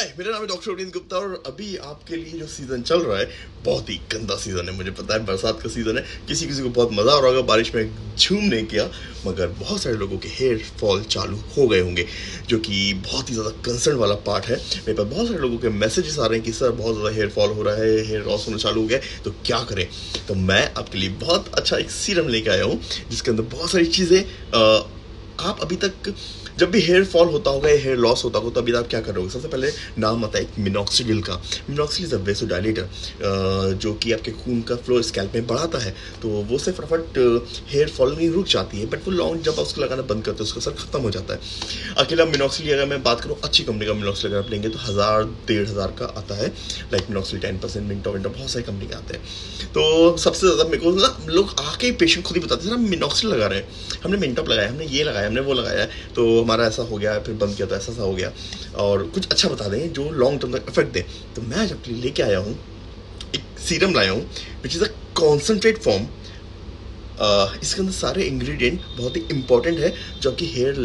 हाय मेरा नाम है डॉक्टर अवनीत गुप्ता और अभी आपके लिए जो सीज़न चल रहा है, बहुत ही गंदा सीज़न है, मुझे पता है, बरसात का सीज़न है। किसी किसी को बहुत मज़ा आ रहा होगा, बारिश में झूमने किया, मगर बहुत सारे लोगों के हेयर फॉल चालू हो गए होंगे, जो कि बहुत ही ज़्यादा कंसर्न वाला पार्ट है। मेरे पास बहुत सारे लोगों के मैसेजेस आ रहे हैं कि, सर, बहुत ज़्यादा हेयर फॉल हो रहा है हेयर लॉस होना चालू हो गया तो क्या करें? तो मैं आपके लिए बहुत अच्छा एक सीरम लेके आया हूँ, जिसके अंदर बहुत सारी चीज़ें आप अभी तक जब भी हेयर फॉल होता होगा या हेयर लॉस होता होगा तो अभी आप क्या कर रहे हो? सबसे पहले नाम आता है एक मिनॉक्सीडिल का। मिनॉक्सिल इज़ अ वेसोडाइलेटर जो कि आपके खून का फ्लो स्कैल्प में बढ़ाता है। तो वो से फटाफट हेयर फॉल नहीं रुक जाती है बट वो लॉन्ग जब आप उसको लगाना बंद करते हो, उसका असर खत्म हो जाता है। अकेला मिनॉक्सिल अगर मैं बात करूँ, अच्छी कंपनी का मिनॉक्सिल अगर आप लेंगे तो हज़ार, डेढ़ हज़ार का आता है। लाइक मिनॉक्सिल टेन परसेंट मिनटो विंटो बहुत सारी कंपनी के आते हैं। तो सबसे ज़्यादा मेरे को ना लोग आके पेशेंट खुद ही बताते हैं हम मिनॉक्सिल लगा रहे हैं। हमने मिनटॉप लगाया, हमने ये लगाया हमने वो लगाया तो हमारा ऐसा हो गया, फिर बंद किया तो ऐसा सा हो गया। और कुछ अच्छा बता दें जो लॉन्ग टर्म तक इफ़ेक्ट दें। तो मैं आज अपने लेके आया हूँ, एक सीरम लाया हूँ which is a concentrate form इसके अंदर सारे इंग्रेडिएंट बहुत ही इंपॉर्टेंट है, जो कि हेयर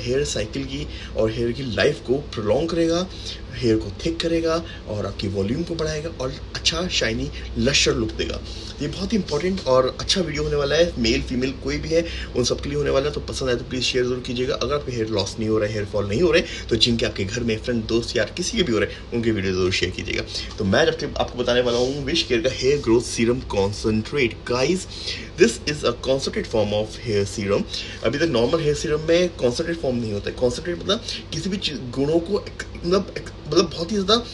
हेयर साइकिल की और हेयर की लाइफ को प्रोलॉन्ग करेगा। हेयर को थिक करेगा और आपकी वॉल्यूम को बढ़ाएगा और अच्छा शाइनी लशर लुक देगा। ये बहुत ही इंपॉर्टेंट और अच्छा वीडियो होने वाला है। मेल फीमेल कोई भी है, उन सबके लिए होने वाला है तो पसंद आए तो प्लीज़ शेयर ज़रूर कीजिएगा। अगर आपके हेयर लॉस नहीं हो रहा है हेयर फॉल नहीं हो रहे तो जिनके आपके घर में फ्रेंड दोस्त, यार किसी के भी हो रहे, उनके वीडियो ज़रूर शेयर कीजिएगा। तो मैं जब आपको बताने वाला हूँ विश केयर का hair growth serum concentrate guys this is a concentrate form of hair serum अभी तक नॉर्मल हेयर सीरम में कॉन्सेंट्रेट फॉर्म नहीं होता है। कॉन्सेंट्रेट मतलब किसी भी गुणों को मतलब मतलब बहुत ही ज़्यादा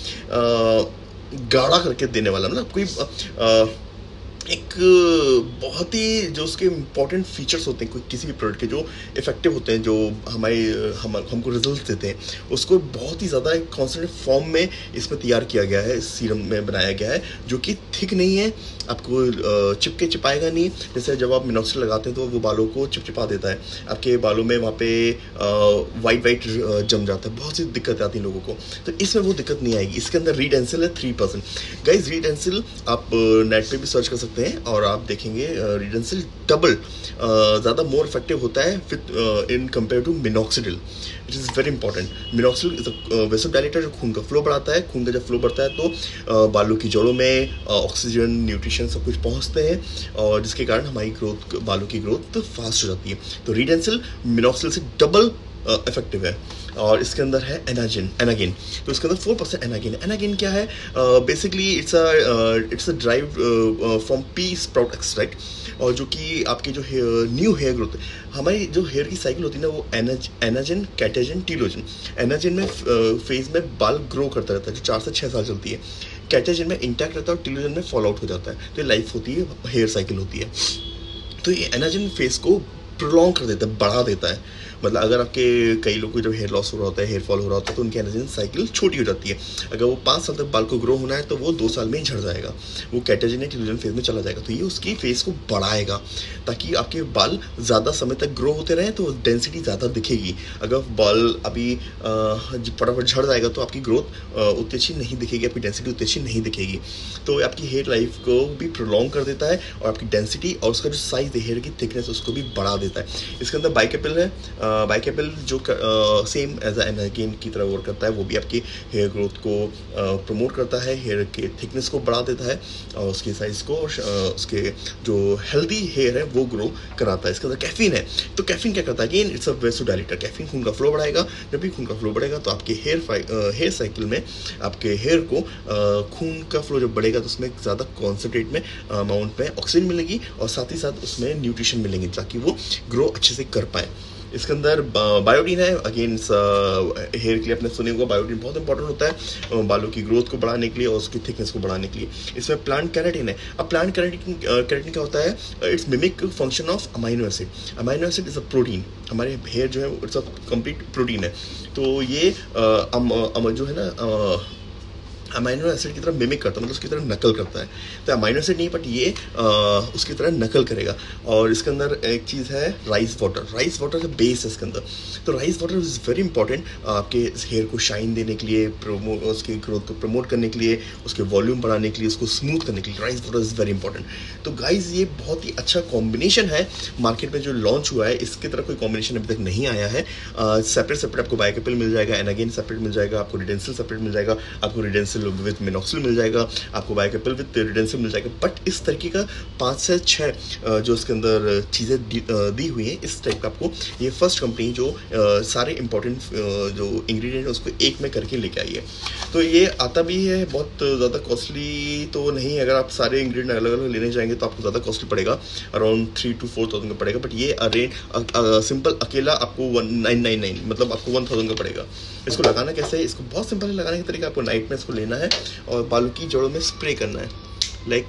गाढ़ा करके देने वाला मतलब कोई आ, एक बहुत ही जो उसके इंपॉर्टेंट फीचर्स होते हैं कोई किसी भी प्रोडक्ट के जो इफ़ेक्टिव होते हैं जो हमारे हम हमको रिज़ल्ट देते हैं उसको बहुत ही ज़्यादा एक कॉन्सेंट्रेट फॉर्म में इसमें तैयार किया गया है इस सीरम में बनाया गया है जो कि थिक नहीं है आपको चिपके चिपाएगा नहीं। जैसे जब आप मिनोक्सिल लगाते हैं तो वो बालों को चिपचिपा देता है। आपके बालों में वहाँ पे वाइट वाइट जम जाता है। बहुत सी दिक्कत आती है लोगों को। तो इसमें वो दिक्कत नहीं आएगी। इसके अंदर रीडेंसिल है थ्री परसेंट गाइज़ रीडेंसिल आप नेट पे भी सर्च कर सकते हैं और आप देखेंगे रिडेंसिल डबल ज़्यादा मोर इफ़ेक्टिव होता है with in compare to minoxidil it is very important minoxidil a dilator जो खून का फ्लो बढ़ाता है। खून का जब फ्लो बढ़ता है तो बालों की जड़ों में ऑक्सीजन uh, न्यूट्रिशन सब कुछ पहुँचते हैं, और जिसके कारण हमारी ग्रोथ बालों की ग्रोथ फास्ट हो जाती है। तो रिडेंसिल मिनोक्सिल से डबल इफ़ेक्टिव है, और इसके अंदर है एनाजिन एनागिन तो इसके अंदर फोर परसेंट एनागिन एनागिन क्या है? Basically it's a it's a derived from pea sprout extract और जो कि आपके जो न्यू हेयर ग्रोथ हमारी जो हेयर की साइकिल होती है ना, वो एनाज एनाजिन कैटेजिन टीलोजिन एनाजिन में फ़ेज़ में बाल ग्रो करता रहता है, जो चार से छः साल चलती है। कैटेजिन में इंटैक्ट रहता है और टीलोजन में फॉल आउट हो जाता है। तो ये लाइफ होती है हेयर साइकिल होती है। तो ये एनाजन फेस को प्रोलॉन्ग कर देता है, बढ़ा देता है। मतलब अगर आपके कई लोग को जब हेयर लॉस हो रहा होता है हेयर फॉल हो रहा होता है तो उनकी एनर्जी साइकिल छोटी हो जाती है। अगर वो पाँच साल तक बाल को ग्रो होना है तो वो दो साल में ही झड़ जाएगा। वो कैटेजिनेट इल्यूजन फ़ेज़ में चला जाएगा। तो ये उसकी फेस को बढ़ाएगा, ताकि आपके बाल ज़्यादा समय तक ग्रो होते रहें तो डेंसिटी ज़्यादा दिखेगी। अगर बाल अभी फटाफट झड़ जाएगा तो आपकी ग्रोथ उतनी अच्छी नहीं दिखेगी, आपकी डेंसिटी उतनी अच्छी नहीं दिखेगी। तो आपकी हेयर लाइफ को भी प्रोलॉन्ग कर देता है, और आपकी डेंसिटी और उसका जो साइज़ है हेयर की थिकनेस उसको भी बढ़ा देता है। इसके अंदर बाइकेपल है बाइकेबल जो सेम एज एनर्गेन की तरह वर्क करता है, वो भी आपकी हेयर ग्रोथ को प्रमोट करता है हेयर के थिकनेस को बढ़ा देता है, और उसके साइज़ को, और उसके जो हेल्दी हेयर है, वो ग्रो कराता है। इसके अंदर कैफीन है। तो कैफीन क्या करता है? Again it's a vasodilator caffeine खून का फ्लो बढ़ाएगा। जब भी खून का फ्लो बढ़ेगा तो आपके हेयर हेयर साइकिल में आपके हेयर को खून का फ्लो जब बढ़ेगा तो उसमें ज़्यादा कॉन्सेंट्रेट में अमाउंट में ऑक्सीजन मिलेगी, और साथ ही साथ उसमें न्यूट्रिशन मिलेंगे, ताकि वो ग्रो अच्छे से कर पाए। इसके अंदर बायोटीन है। अगेन हेयर के लिए अपने सुने होगा बायोटीन बहुत इंपॉर्टेंट होता है बालों की ग्रोथ को बढ़ाने के लिए और उसकी थिकनेस को बढ़ाने के लिए। इसमें प्लांट कैरेटिन है। अब प्लांट कैरेटिन कैरेटिन क्या होता है? It's mimic function of amino acid amino acid is a protein हमारे हेयर जो है इट्स अ कंप्लीट प्रोटीन है। तो ये अम, अम, जो है ना अमाइनो एसिड की तरह मिमिक करता है मतलब उसकी तरह नकल करता है। तो अमाइनो एसिड नहीं बट ये आ, उसकी तरह नकल करेगा। और इसके अंदर एक चीज़ है राइस वाटर राइस वाटर का बेस है इसके अंदर। तो rice water is very important आपके हेयर को शाइन देने के लिए प्रोमो उसकी ग्रोथ को प्रमोट करने के लिए उसके वॉल्यूम बढ़ाने के लिए उसको स्मूथ करने के लिए rice water is very important तो गाइज़ ये बहुत ही अच्छा कॉम्बिनेशन है। मार्केट में जो लॉन्च हुआ है इसकी तरह कोई कॉम्बिनेशन अभी तक नहीं आया है। सेपरेट सेपरेट आपको बायोकेपिल मिल जाएगा एंड अगेन सेपरेट मिल जाएगा आपको रिडेंसिल सेपरेट मिल जाएगा आपको रिडेंसिल विद मिनोक्सिल मिल जाएगा आपको बायोकेपिल विद रिडेंसिल मिल जाएगा। बट इस तरीके का पाँच से छः जो इसके अंदर चीज़ें दी, हुई हैं इस टाइप का आपको ये फ़र्स्ट कंपनी जो सारे इंपॉर्टेंट जो इंग्रेडिएंट उसको एक में करके लेके आई है। तो ये आता भी है बहुत ज़्यादा कॉस्टली तो नहीं अगर आप सारे इंग्रेडिएंट अलग अलग लेने जाएँगे तो आपको ज़्यादा कॉस्टली पड़ेगा। Around three two four thousand का पड़ेगा बट ये अरेंज सिंपल अकेला आपको वन नाइन नाइन नाइन मतलब आपको वन थाउज़ेंड का पड़ेगा। इसको लगाना कैसे है? इसको बहुत सिंपल है लगाने का तरीका आपको नाइट में इसको लेना है और बालों की जड़ों में स्प्रे करना है। लाइक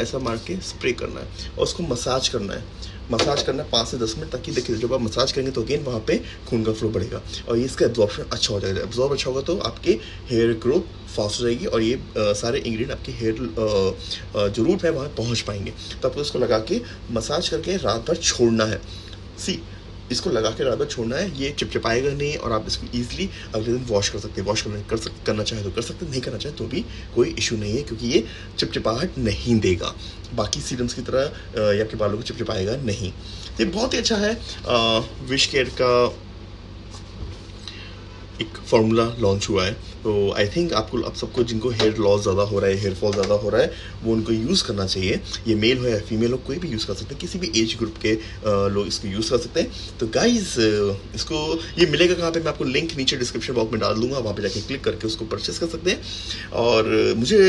ऐसा मार के स्प्रे करना है और उसको मसाज करना है। मसाज करना है पाँच से दस मिनट ताकि देखिए जब आप मसाज करेंगे तो अगेन वहाँ पे खून का फ्लो बढ़ेगा और ये इसका एब्जॉर्बन अच्छा हो जाएगा। एब्जॉर्ब अच्छा होगा तो आपके हेयर ग्रोथ फास्ट हो जाएगी और ये आ, सारे इंग्रेडिएंट आपके हेयर जो रूट है वहाँ पहुँच पाएँगे। तो आपको इसको लगा के मसाज करके रात भर छोड़ना है। सी इसको लगा के रात छोड़ना है ये चिपचिपाएगा नहीं और आप इसको ईजिली अगले दिन वॉश कर सकते हैं। वॉश करना कर सक, करना चाहे तो कर सकते नहीं करना चाहे तो भी कोई इशू नहीं है क्योंकि ये चिपचिपाहट नहीं देगा। बाकी सीरम्स की तरह या आपके बालों को चिपचिपाएगा नहीं। तो ये बहुत ही अच्छा है विश केयर का एक फार्मूला लॉन्च हुआ है। तो आई थिंक आपको आप सबको जिनको हेयर लॉस ज़्यादा हो रहा है हेयर फॉल ज़्यादा हो रहा है, वो उनको यूज़ करना चाहिए। ये मेल हो या फीमेल हो, कोई भी यूज़ कर सकते हैं। किसी भी एज ग्रुप के लोग इसको यूज़ कर सकते हैं। तो गाइज़ इसको, ये मिलेगा कहाँ पे? मैं आपको लिंक नीचे डिस्क्रिप्शन बॉक्स में डाल दूँगा। वहाँ पर जाके क्लिक करके उसको परचेस कर सकते हैं। और मुझे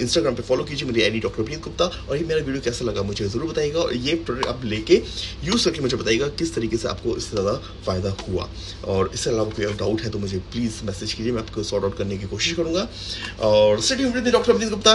इंस्टाग्राम पर फॉलो कीजिए। मेरी आई डॉक्टर प्रीत गुप्ता। और ये मेरा वीडियो कैसा लगा मुझे ज़रूर बताइएगा। और ये प्रोडक्ट आप लेके यूज़ करके मुझे बताइएगा किस तरीके से आपको इससे ज़्यादा फ़ायदा हुआ। और इससे अलावा कोई डाउट है तो मुझे प्लीज़ मैसेज कीजिए, मैं आपको सॉर्ट आउट करने की कोशिश करूँगा। और सिटी डॉक्टर अवनीत गुप्ता